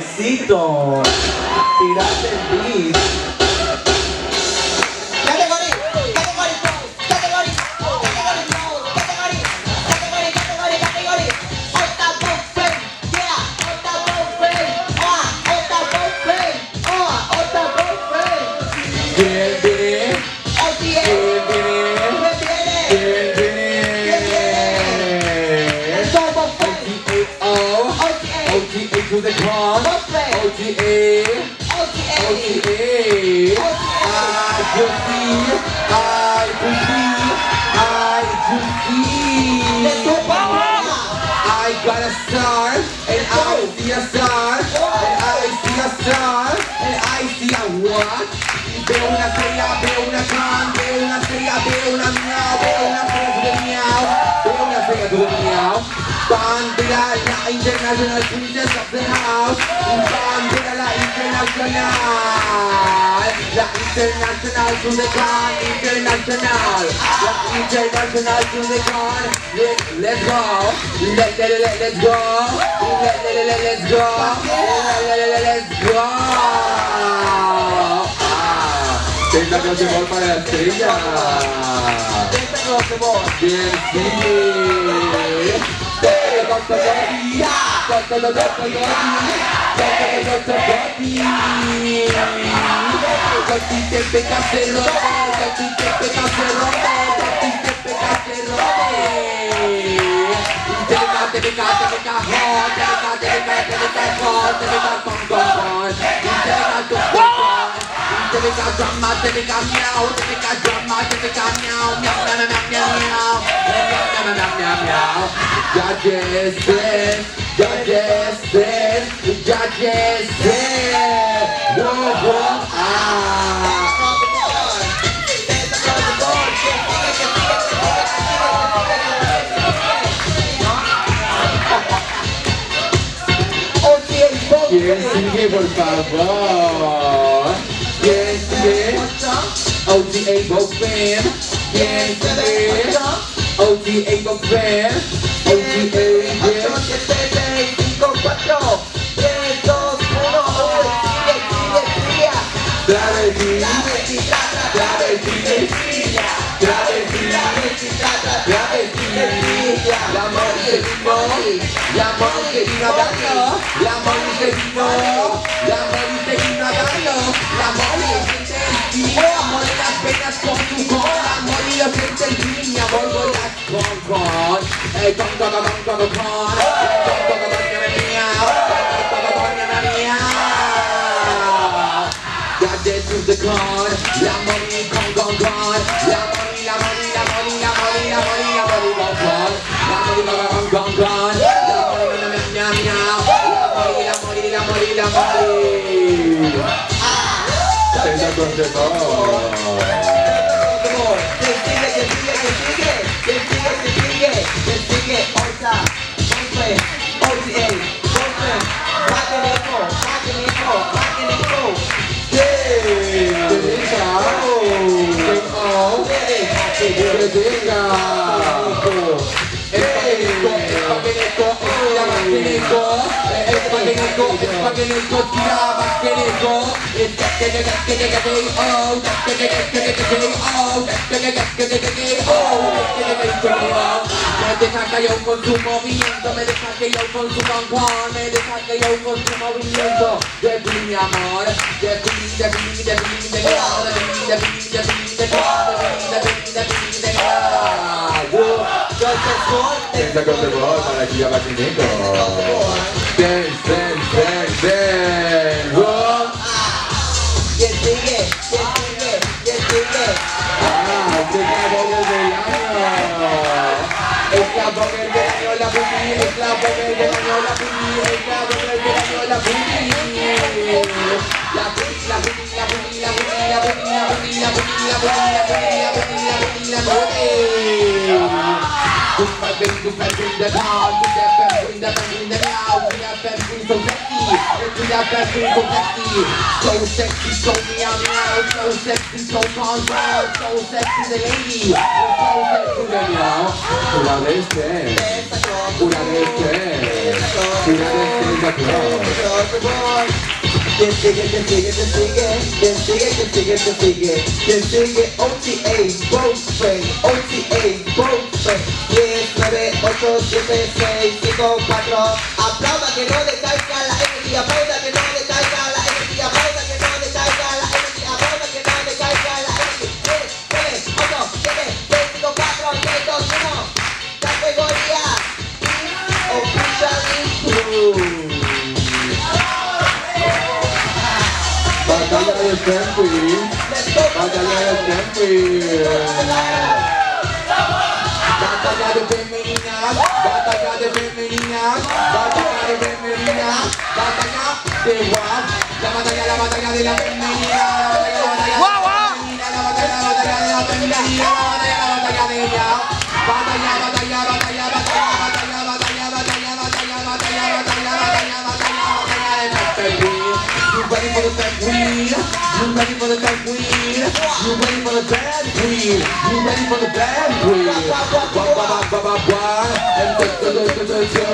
Luisito. Tiraste el beat. To the buffet, O-T-A. OTA, O-T-A. I. I. I. I got a star, and I see a star, and I see a star, and I see a what? Veo una estrella, veo una can, veo una estrella, veo una miau, veo una estrella to the miau, veo una estrella to the miau. Bandera la international of the house, international, la international to the con, international, la international to the con. Let, let's go, let, let, let, let's go, let, let, let, let, let's go, let, let, let, let, let's go. Que se gol para la estrella. Se voy. Bien, sí. Pecas, tu, con, con. Pecas, drama, te pecas, miau, te pecas, drama, miau, miau, miau, miau, miau, miau, miau, miau, miau, miau, miau. Ya yes, ya yes, ya yes, whoa, whoa, ah. ¿Quién sigue, por favor? yeah OTA Bob Band Yeah, yeah OTA Bob Band OTA, yeah Dale, dile, dale, dile, dale, dile, dale, dile, la muerte vino, la muerte vino a darlo, la muerte vino, la muerte vino a darlo, la muerte vino Moa, monedas venas con tu cola Morir frente con con, con, con, con, con, con Con, con, con, Con, con, con, de con La con, con, con La la la la la la con, con La La La la contestó. ¿Quién sigue? ¿Quién sigue? ¿Quién sigue? ¿Quién sigue? ¿Quién sigue? Oita, golpe, OTA, golpe, rock and echo, rock and echo, rock and echo. Yeah, que diga, oh, que diga, Hey, es paquenico, es paquenico, es paquenico, tira, Me deja que yo consumo viento, me deja que yo consumo Juan, me deja que yo consumo viento. De ti, mi amor, de ti, de ti, de ti, de ti, de ti, de ti, de ti, de ti, de ti, de te que eu sou bom, para que já bate ninguém Vem, vem, vem, vem Good vibing, good vibing, that's all. That so sexy So sexy, so meow meow So sexy, so control So sexy the lady So sexy the meow Una vez tres Una vez tres Una vez Quien sigue, quien sigue, quien sigue, quien sigue, quien sigue, quien sigue, quien sigue, OTA, Boatfriend, OTA, Boatfriend, 10, 9, 8, 7, 6, 5, 4, aplauda que no la energía, aplauda que no la energía, que no la energía, que no la energía, 10, 9, 8, 7, 6, 5, 4, 3, 2, 1, categoría. Batalla de femeninas Batalla de femeninas Batalla de femeninas de You ready for the bad queen? You ready for the bad queen? You ready for the bad queen? You ready for the bad queen? Ba ba ba ba ba ba. And the the the the the the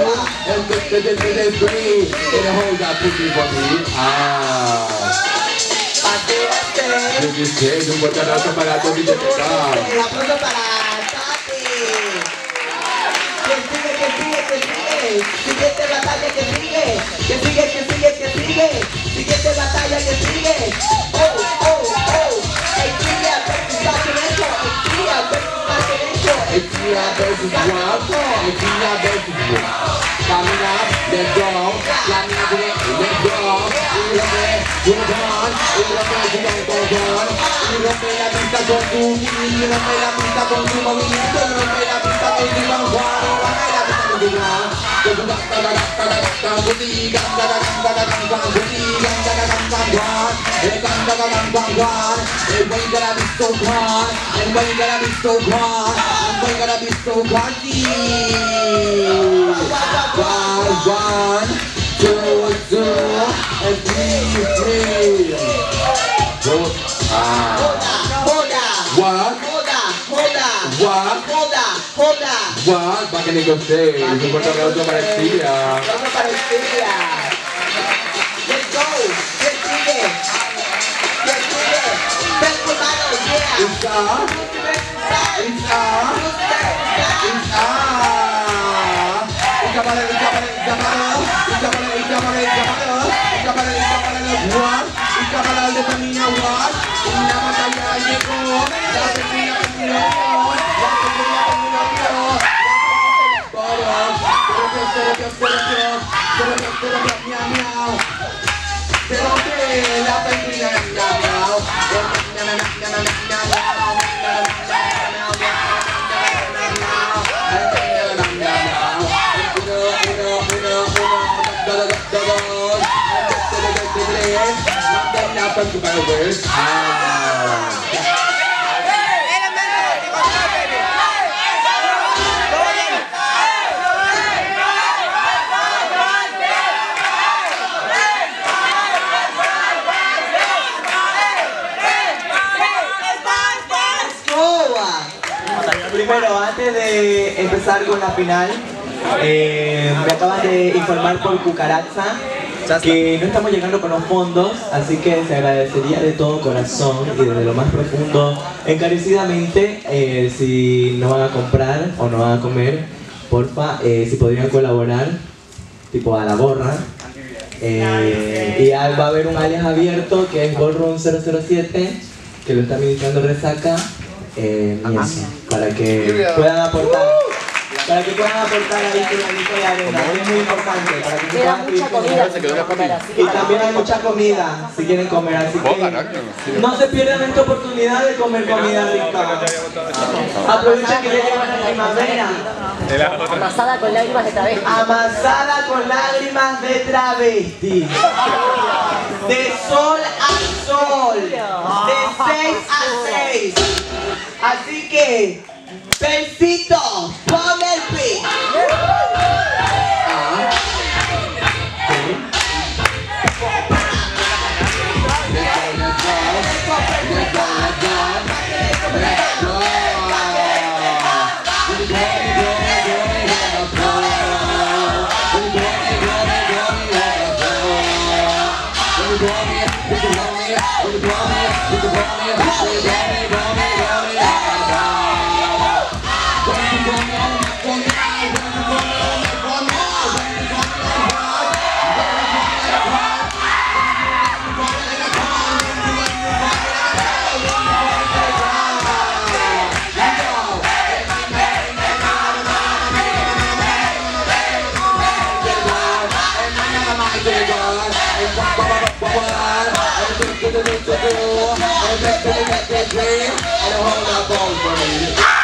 and the the the the the three. And whole got pussy for me. Ah. Yo sé, un botanazo para todo y de. El aplauso para Tati. Que sigue, que sigue, que sigue. Siguiente batalla que sigue, versus rompe la pista con tu, movimiento, rompe la pista con tu y rompe la pista so why you gotta be so why you gotta be so Juan? Candy Cocktail. Un fuerte aplauso para Estilia. Vamos para Estilia. Let's go. ¿Quién sigue? ¿Quién sigue? Percutado, yeah. It's a. It's a. It's a. Escapare, escapare, escapare. Escapare, escapare, escapare. Escapare, escapare, escapare. Escapare al de Camina Wash. Una batalla llegó. La termina, terminó. La termina. Pero pero que, miau. Pero que la femenina miau, miau. Miau, miau, miau, miau, miau, miau, miau, miau. Primero, antes de empezar con la final, eh, me acaban de informar por Cucaracha que no estamos llegando con los fondos, así que se agradecería de todo corazón y desde lo más profundo, encarecidamente, eh, si no van a comprar o no van a comer, porfa, eh, si podrían colaborar, tipo a la gorra. Eh, y va a haber un alias abierto que es Ballroom 007, que lo está administrando Resaca. Eh, para que puedan aportar. Para que puedan aportar ahí con la lista de arena, es muy importante. Para que se Queda mucha comida. Y también hay mucha comida si quieren comer, así que no se pierdan esta oportunidad de comer comida rica. Aprovechen que ya llevan la primavera. Amasada con lágrimas de travesti. Amasada con lágrimas de travesti. De sol a sol. De 6 a 6. Así que, Persito, ponme el beat. to do. I'm gonna make them get their dream. I hold for me.